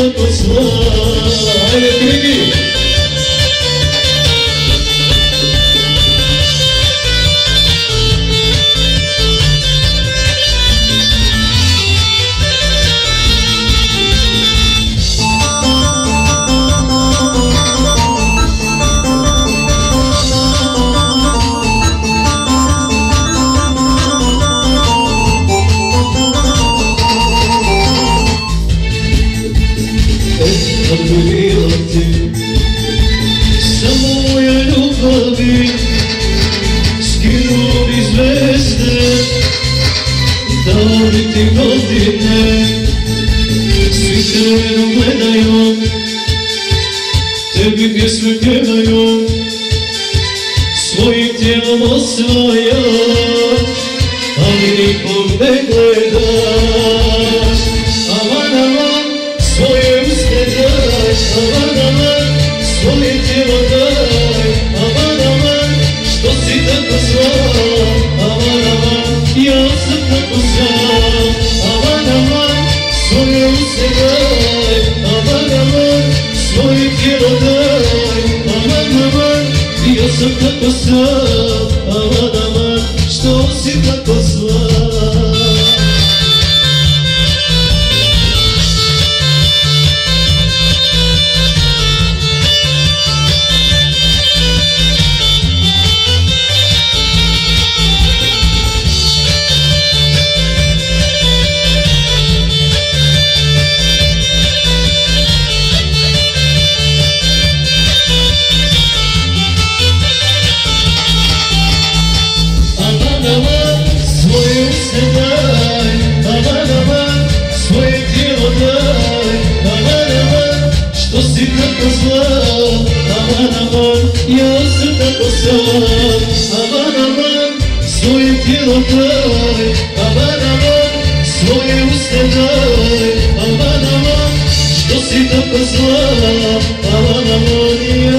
canto sua. Alegria. Ti Samo moja ljubavi Skinuo bi zvezde Dao bi ti godine Svi te gledaju Tebi pjesme pjevaju Svojim tijelom osvaja Ali nikog ne gledaš. Aman, aman, svoje uste Aman, aman, Сыпка коса, а вода, что сыпка косла. Aman aman, что си да позвала, aman aman, я